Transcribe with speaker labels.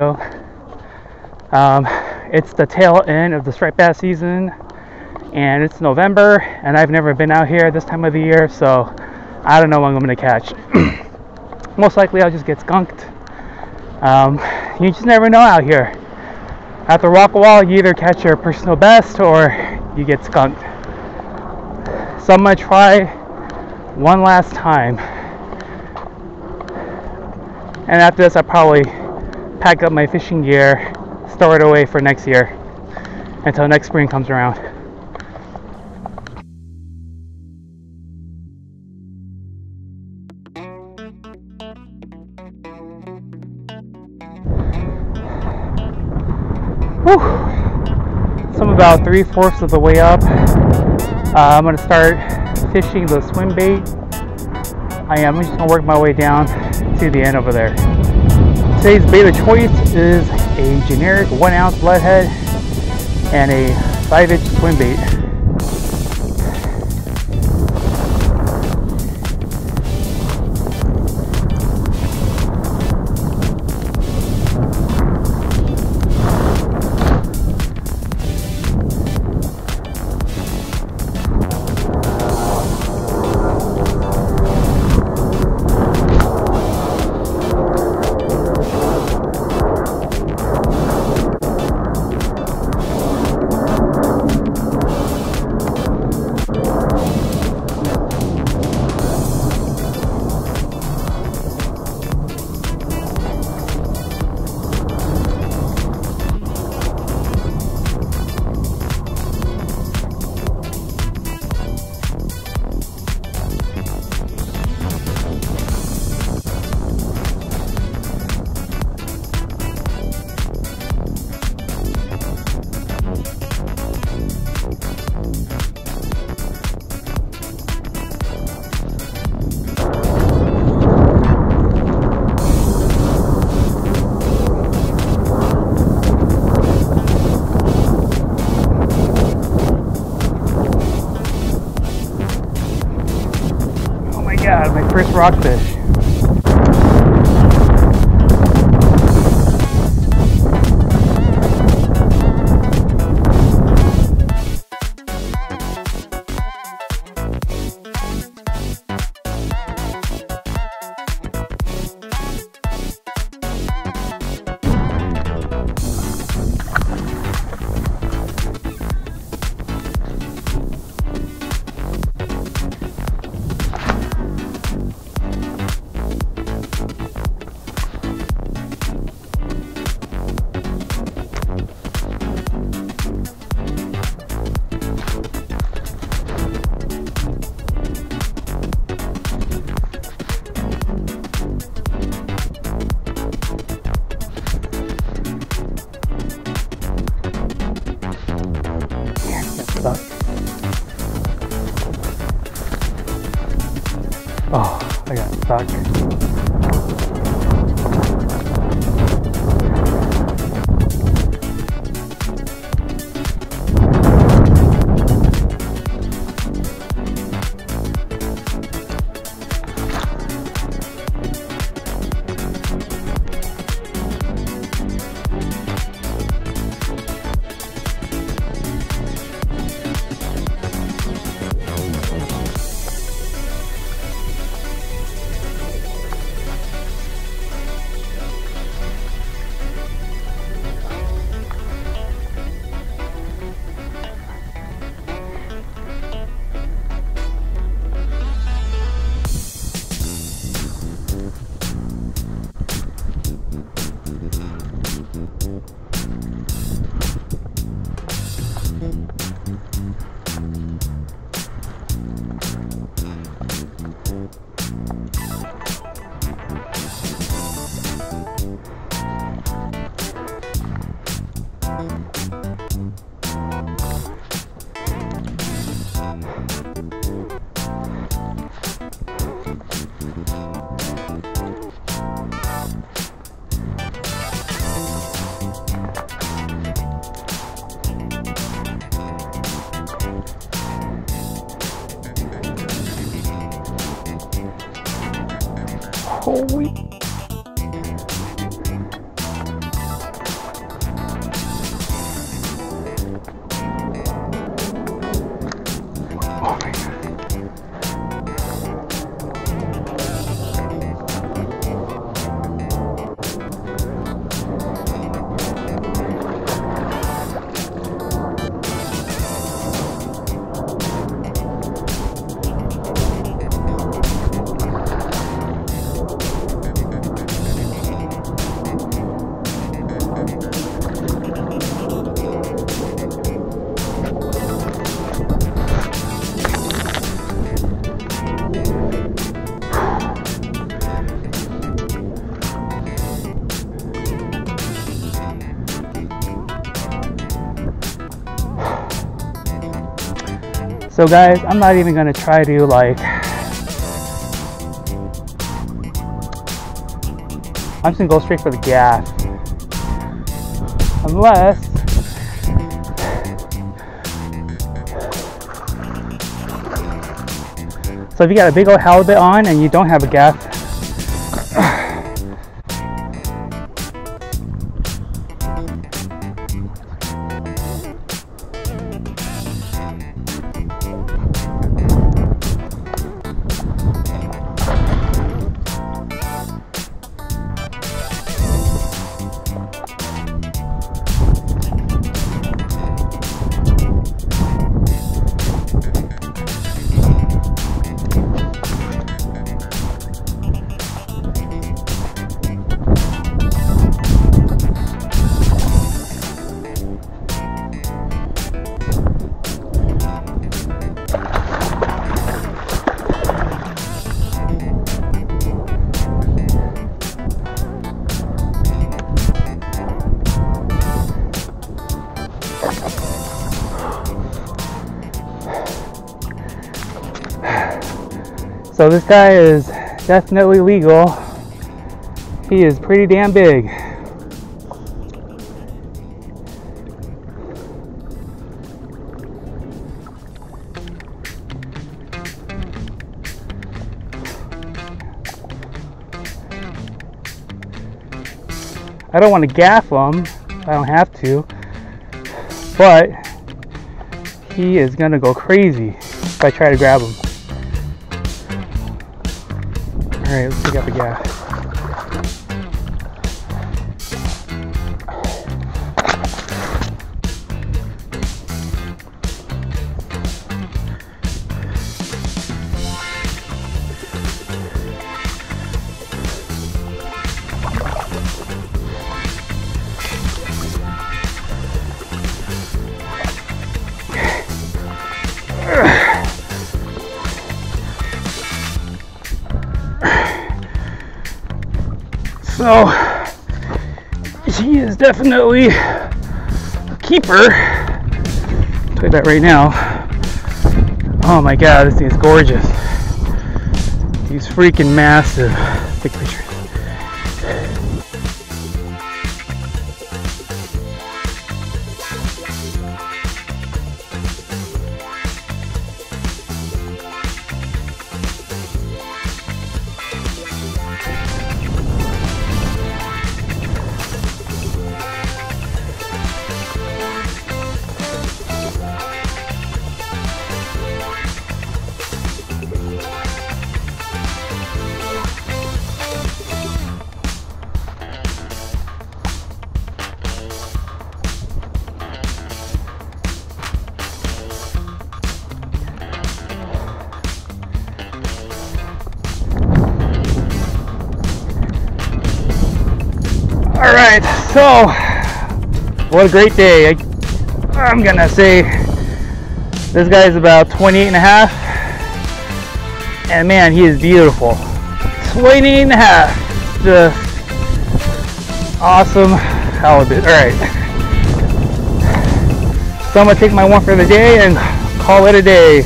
Speaker 1: Um, it's the tail end of the striped bass season, and it's November, and I've never been out here this time of the year, so I don't know what I'm going to catch. Most likely, I'll just get skunked. Um, you just never know out here. At the rock wall, you either catch your personal best or you get skunked. So I'm gonna try one last time. And after this, I'll probably pack up my fishing gear, store it away for next year until next spring comes around. Whew. So I'm about three fourths of the way up. Uh, I'm gonna start fishing the swim bait. I am just gonna work my way down to the end over there. Today's bait of choice is a generic one ounce bloodhead and a five inch swim bait. Rockfish. Oh, I got stuck. かい。So guys, I'm not even gonna try to like I'm just gonna go straight for the gaff. Unless So if you got a big old halibut on and you don't have a gaff So this guy is definitely legal. He is pretty damn big. I don't want to gaff him. I don't have to. But he is going to go crazy if I try to grab him. Alright, let's pick up the gaff. So he is definitely a keeper. I'll tell you that right now. Oh my god, this thing is gorgeous. He's freaking massive. Take pictures. All right, so what a great day. I, I'm gonna say this guy is about 28 and a half. And man, he is beautiful. 28 and a half. Just awesome halibut. All right. So I'm gonna take my one for the day and call it a day.